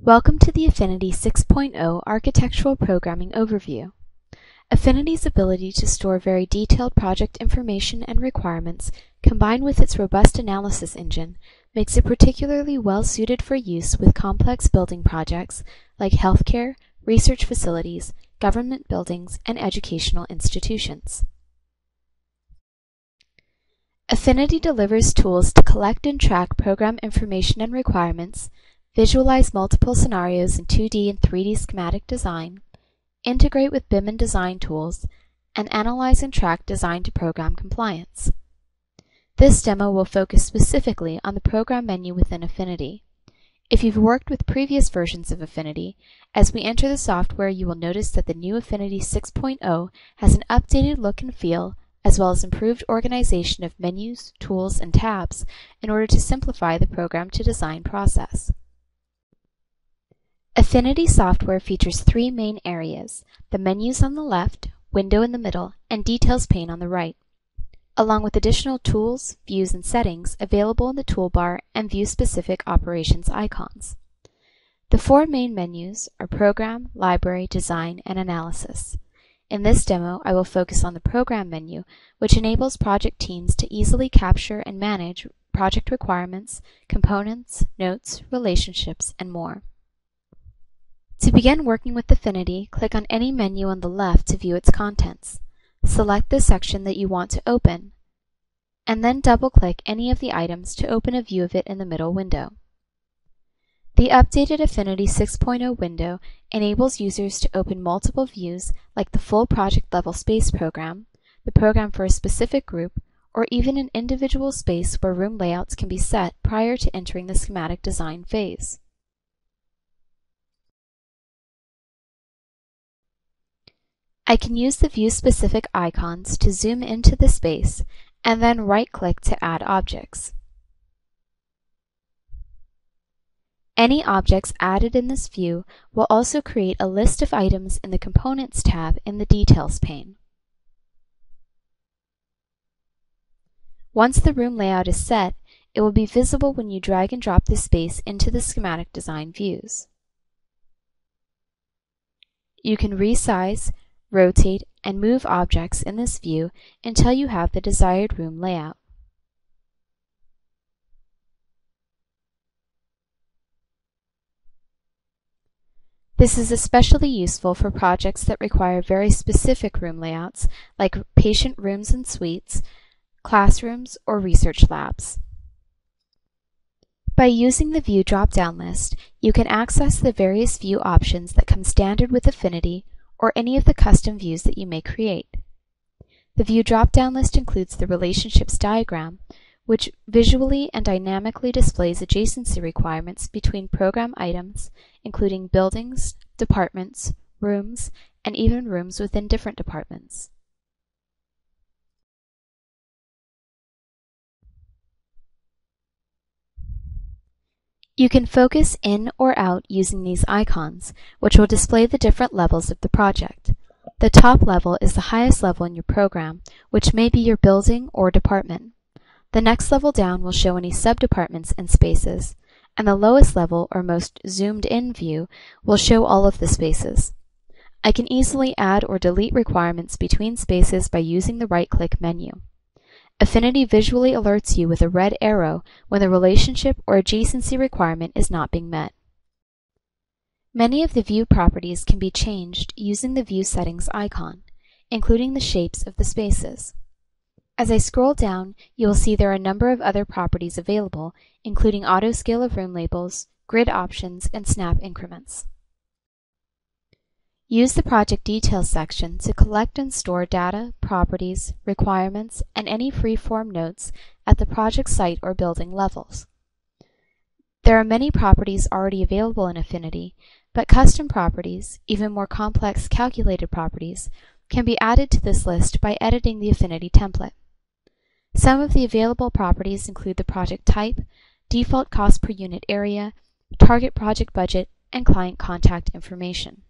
Welcome to the Affinity 6.0 Architectural Programming Overview. Affinity's ability to store very detailed project information and requirements, combined with its robust analysis engine, makes it particularly well suited for use with complex building projects like healthcare, research facilities, government buildings, and educational institutions. Affinity delivers tools to collect and track program information and requirements, visualize multiple scenarios in 2D and 3D schematic design, integrate with BIM and design tools, and analyze and track design to program compliance. This demo will focus specifically on the program menu within Affinity. If you've worked with previous versions of Affinity, as we enter the software you will notice that the new Affinity 6.0 has an updated look and feel as well as improved organization of menus, tools, and tabs in order to simplify the program to design process. Affinity software features three main areas, the menus on the left, window in the middle, and details pane on the right, along with additional tools, views, and settings available in the toolbar and view-specific operations icons. The four main menus are Program, Library, Design, and Analysis. In this demo, I will focus on the Program menu, which enables project teams to easily capture and manage project requirements, components, notes, relationships, and more. To begin working with Affinity, click on any menu on the left to view its contents. Select the section that you want to open, and then double-click any of the items to open a view of it in the middle window. The updated Affinity 6.0 window enables users to open multiple views like the full project level space program, the program for a specific group, or even an individual space where room layouts can be set prior to entering the schematic design phase. I can use the view-specific icons to zoom into the space and then right-click to add objects. Any objects added in this view will also create a list of items in the Components tab in the Details pane. Once the room layout is set, it will be visible when you drag and drop the space into the schematic design views. You can resize, rotate, and move objects in this view until you have the desired room layout. This is especially useful for projects that require very specific room layouts, like patient rooms and suites, classrooms, or research labs. By using the View drop-down list, you can access the various view options that come standard with Affinity or any of the custom views that you may create. The View drop-down list includes the Relationships diagram, which visually and dynamically displays adjacency requirements between program items, including buildings, departments, rooms, and even rooms within different departments. You can focus in or out using these icons, which will display the different levels of the project. The top level is the highest level in your program, which may be your building or department. The next level down will show any subdepartments and spaces, and the lowest level or most zoomed in view will show all of the spaces. I can easily add or delete requirements between spaces by using the right-click menu. Affinity visually alerts you with a red arrow when the relationship or adjacency requirement is not being met. Many of the view properties can be changed using the View Settings icon, including the shapes of the spaces. As I scroll down, you will see there are a number of other properties available, including auto scale of room labels, grid options, and snap increments. Use the Project Details section to collect and store data, properties, requirements, and any free-form notes at the project site or building levels. There are many properties already available in Affinity, but custom properties, even more complex calculated properties, can be added to this list by editing the Affinity template. Some of the available properties include the project type, default cost per unit area, target project budget, and client contact information.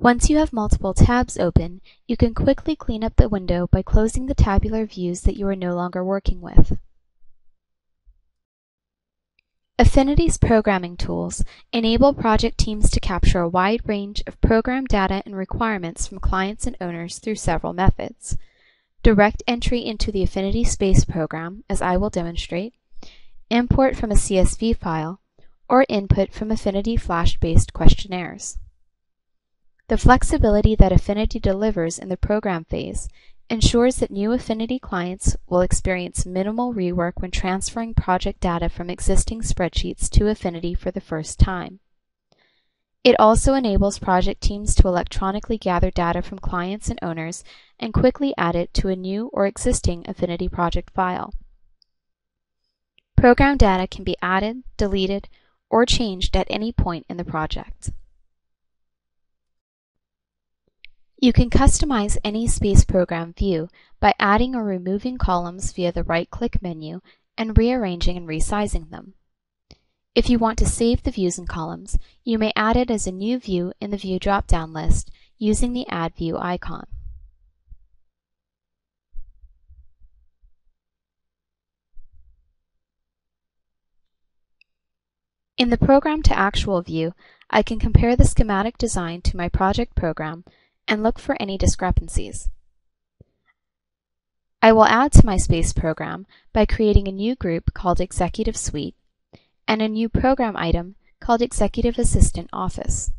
Once you have multiple tabs open, you can quickly clean up the window by closing the tabular views that you are no longer working with. Affinity's programming tools enable project teams to capture a wide range of program data and requirements from clients and owners through several methods. Direct entry into the Affinity Space program, as I will demonstrate, import from a CSV file, or input from Affinity Flash-based questionnaires. The flexibility that Affinity delivers in the program phase ensures that new Affinity clients will experience minimal rework when transferring project data from existing spreadsheets to Affinity for the first time. It also enables project teams to electronically gather data from clients and owners and quickly add it to a new or existing Affinity project file. Program data can be added, deleted, or changed at any point in the project. You can customize any space program view by adding or removing columns via the right-click menu and rearranging and resizing them. If you want to save the views and columns, you may add it as a new view in the View drop-down list using the Add View icon. In the Program to Actual view, I can compare the schematic design to my project program and look for any discrepancies. I will add to my space program by creating a new group called Executive Suite and a new program item called Executive Assistant Office.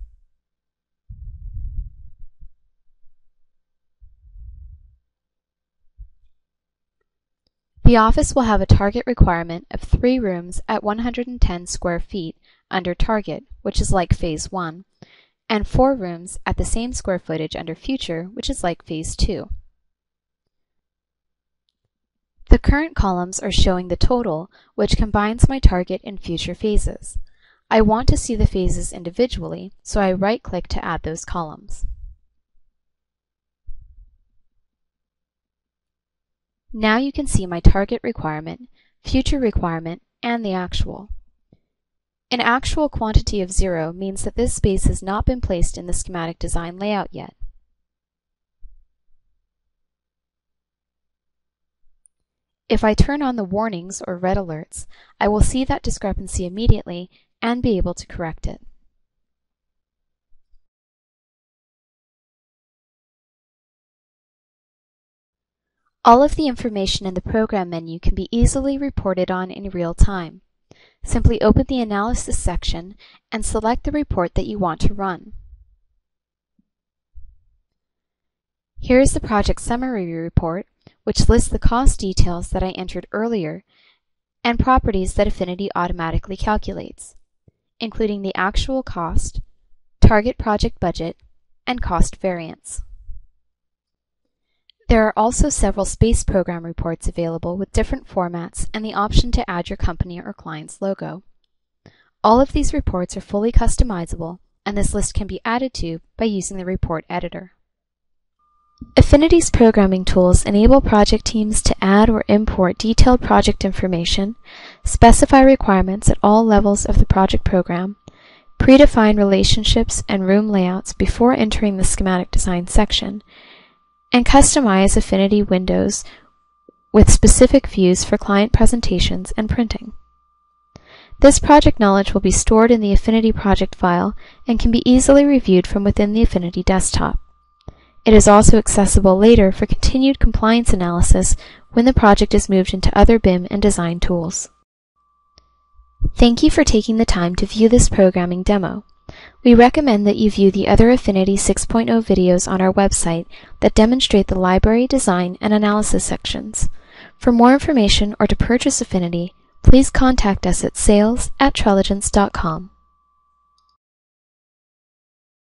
The office will have a target requirement of three rooms at 110 square feet under target, which is like phase 1, and four rooms at the same square footage under future, which is like phase 2. The current columns are showing the total, which combines my target and future phases. I want to see the phases individually, so I right-click to add those columns. Now you can see my target requirement, future requirement, and the actual. An actual quantity of zero means that this space has not been placed in the schematic design layout yet. If I turn on the warnings or red alerts, I will see that discrepancy immediately and be able to correct it. All of the information in the Program menu can be easily reported on in real time. Simply open the Analysis section and select the report that you want to run. Here is the project summary report, which lists the cost details that I entered earlier and properties that Affinity automatically calculates, including the actual cost, target project budget, and cost variance. There are also several space program reports available with different formats and the option to add your company or client's logo. All of these reports are fully customizable, and this list can be added to by using the report editor. Affinity's programming tools enable project teams to add or import detailed project information, specify requirements at all levels of the project program, predefine relationships and room layouts before entering the schematic design section, and customize Affinity windows with specific views for client presentations and printing. This project knowledge will be stored in the Affinity project file and can be easily reviewed from within the Affinity desktop. It is also accessible later for continued compliance analysis when the project is moved into other BIM and design tools. Thank you for taking the time to view this programming demo. We recommend that you view the other Affinity 6.0 videos on our website that demonstrate the library, design, and analysis sections. For more information or to purchase Affinity, please contact us at sales at trelligence.com.